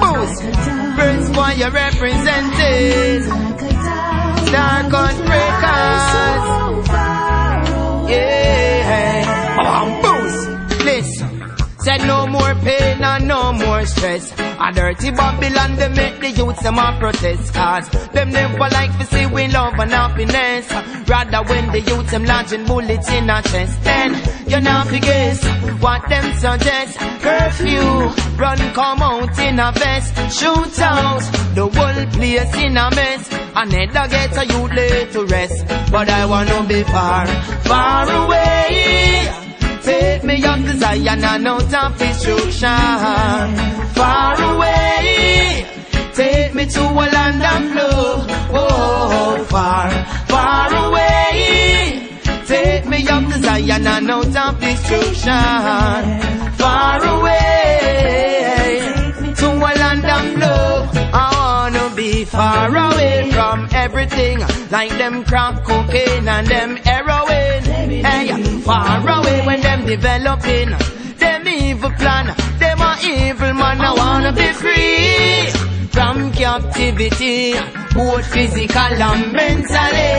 Boost. Prince boy, you represented. Said no more pain and no more stress. A dirty Babylon, they make the youths them a protest. Cause them never like to see we love and happiness. Rather when the youths them launching bullets in our chest. Then you not guess what them suggest. Curfew, run come out in a vest. Shoot out, the whole place in a mess. I never get a youth lay to rest. But I wanna be far, far away. Take me up to Zion and out of destruction. Far away. Take me to a land of blue. Oh, far, far away. Take me up to Zion and out of destruction. Far away. To a land of blue. I wanna be far away from everything. Like them crack cocaine and them heroin. Eh, hey, far away when them developing. Them evil plan, them a evil man. I wanna be free from captivity, both physical and mentally.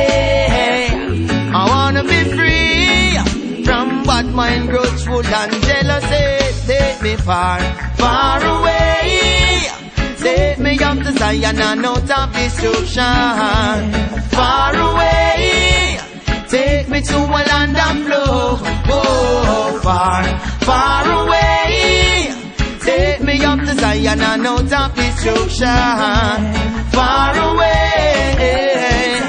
I wanna be free from bad mind, grudgeful and jealousy. Take me far, far away. Take me up to Zion and out of destruction. Far away. Take me to a land of blue. Oh, far, far away. Take me up to Zion and out of destruction. Far away.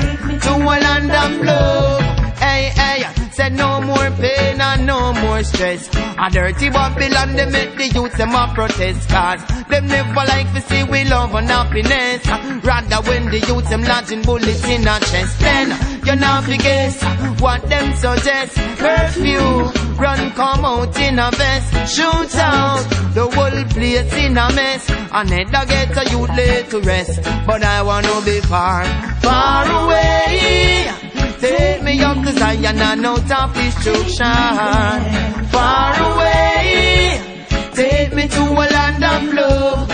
To a land of blue. Hey, hey. Said no more pain and no more stress. A dirty Babylon, they make the youth them a protest cause them never like to see we love and happiness. Rather when the youth them lodging bullets in a chest, then you not guess what them suggest. Curfew, run come out in a vest, shoot out the whole place in a mess. I never get a youth lay to rest, but I wanna be far, far away. Take me up to Zion and out of destruction. Far away. Take me to a land of blue.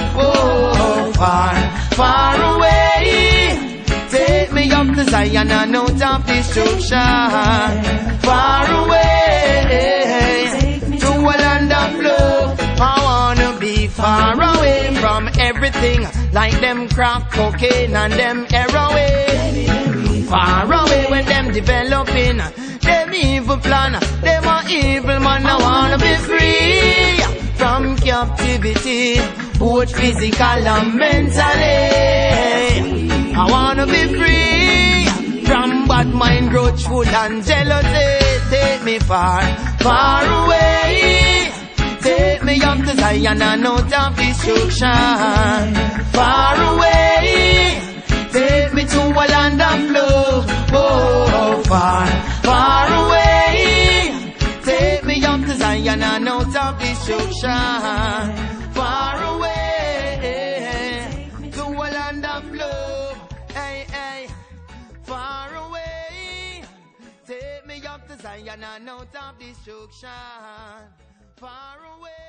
Zion and out of destruction. Far away. To a land of blue. I wanna be far away from everything like them crack cocaine and them heroin. Far away when them developing them evil plan, them a evil man. I wanna be free from captivity, both physical and mentally. I wanna be free bad mind, grudgeful and jealousy. Eh, take me far, far away. Take me up to Zion and out of destruction. Far away. To Zion and out of destruction. Far away.